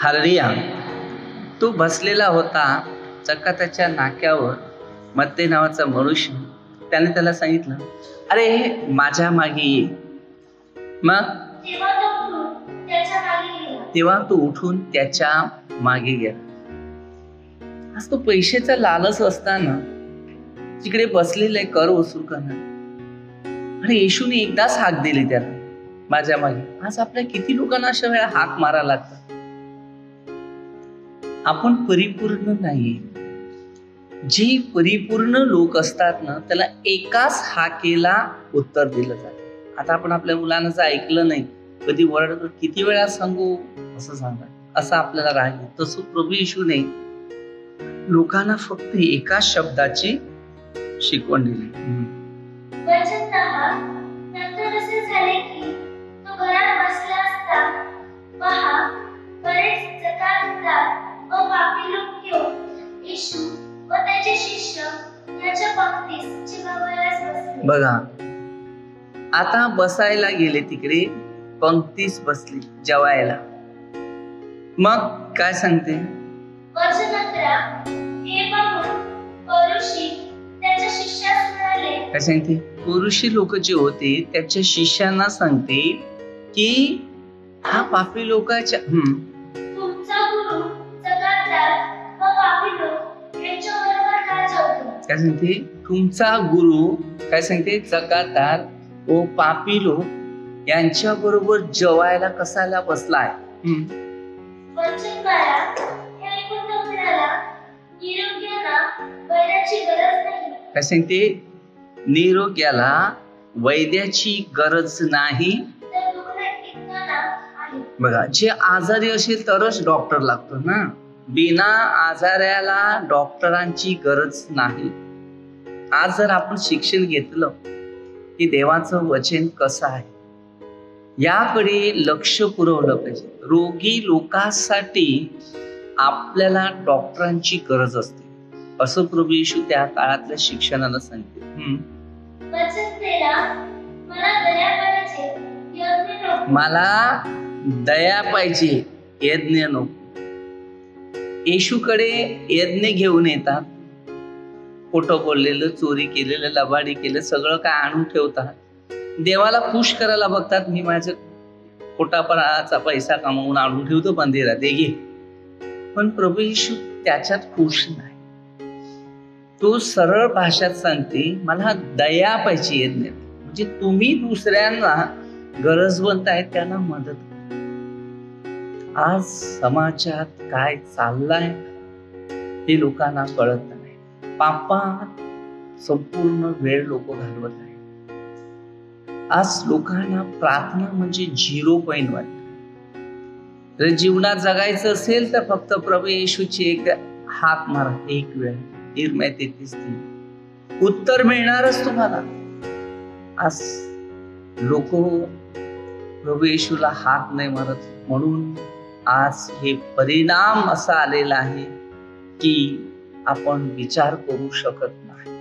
हालरिया तो बसलेला होता चकाताच्या नाक्यावर. मत्ते नावाचा मनुष्य. त्याने त्याला सांगितलं अरे माझ्या मागे ये. मग? तेव्हा तो उठून त्याच्यामागे गेला. तेव्हा तो उठून त्याच्यामागे गेला. आज तो पैशाचा लालच असताना तिकडे बसलेले कर वसूल करणार. आणि येशूने एकदाच हाक दिली त्याला माझ्या मागे. आज आपल्या किती लोकांना अशा वेळा हाक मारा लागतात? आपण परिपूर्ण नाही जे परिपूर्ण लोक असतात ना त्याला एकाच हाकेला उत्तर दिलं जातं. आता आपण आपल्या मुलांना जर ऐकलं नाही कधी वर्ड किती वेळा सांगू? असं सांगा असं आपल्याला राहील. तसं प्रभू येशूने लोकांना फक्त एका शब्दाची शिकवण दिली. बघा. आता बसायला गेले तिकडे पंक्तीस बसली जेवायला. मग काय सांगते? काय सांगते? पुरुषी लोक जे होते त्याच्या शिष्यांना सांगते की हा पापी लोकांच्या काय सांगते? तुमचा गुरु काय सांगते? चकातार व पापी लोक यांच्या बरोबर जेवायला कसाला बसलाय? हे काय सांगते? निरोग्याला वैद्याची गरज नाही. बघा जे आजारी असेल तरच डॉक्टर लागतो ना. बिना आजाऱ्याला डॉक्टरांची गरज नाही. आज जर आपण शिक्षण घेतलं की देवाचं वचन कसं आहे? याकडे लक्ष पुरवलं पाहिजे. रोगी लोकांसाठी आपल्याला डॉक्टरांची गरज असते. असं प्रभू येशू त्या काळातल्या शिक्षणाला सांगते मला दया पाहिजे. यज्ञ नको. येशूकडे यज्ञ घेऊन येतात. खोटं बोललेलं चोरी केलेलं लबाडी केलं सगळं काय आणून ठेवतात देवाला खुश करायला बघतात मी माझ्या खोटापणाचा पैसा कमावून आणून ठेवतो मंदिरात. दे घे. पण प्रभू येशू त्याच्यात खुश नाही. तो सरळ भाषेत सांगते मला दया पाहिजे येत नाही. म्हणजे तुम्ही दुसऱ्यांना गरजवंत आहेत त्यांना मदत आज समाजात काय चाललंय हे लोकांना कळत नाही. पापात संपूर्ण वेळ लोक घालवत आहेत. आज लोकांना प्रार्थना म्हणजे झिरो पॉईंट वाटत जर जीवनात जगायचं असेल तर फक्त प्रभू येशूची एक हाक मारा एक वेळ. निर्मय तेहतीस ती उत्तर मिळणारच तुम्हाला. आज लोक प्रभू येशूला हाक नाही मारत. म्हणून आज हे परिणाम असा आलेला आहे की आपण विचार करू शकत नाही.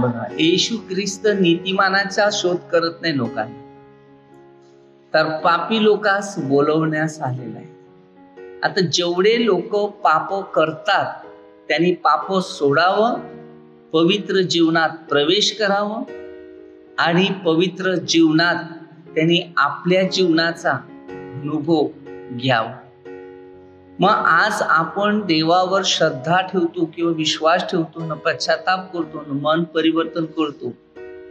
बघा येशू ख्रिस्त नीतिमानाचा शोध करत नाही लोकांना. तर पापी लोकांस बोलवण्यास आलेला आहे. आता जेवढे लोक पाप करतात त्यांनी पाप सोडावं पवित्र जीवनात प्रवेश करावं आणि पवित्र जीवनात त्यांनी आपल्या जीवनाचा अनुभव घ्यावा. मग आज आपण देवावर श्रद्धा ठेवतो किंवा विश्वास ठेवतो न पश्चाताप करतो न मन परिवर्तन करतो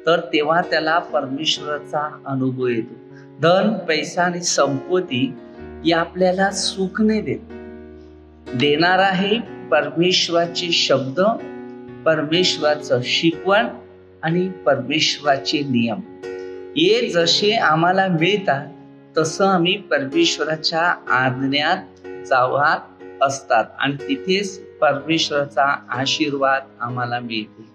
तर तेव्हा त्याला परमेश्वराचा अनुभव येतो. धन पैसा आणि संपत्ती ही आपल्याला सुख नाही देत. देणार आहे परमेश्वराचे शब्द परमेश्वराचं शिकवण आणि परमेश्वराचे नियम. हे जसे आम्हाला मिळतात तसं आम्ही परमेश्वराच्या आज्ञात जावात असतात आणि तिथेच परमेश्वराचा आशीर्वाद आम्हाला मिळतो.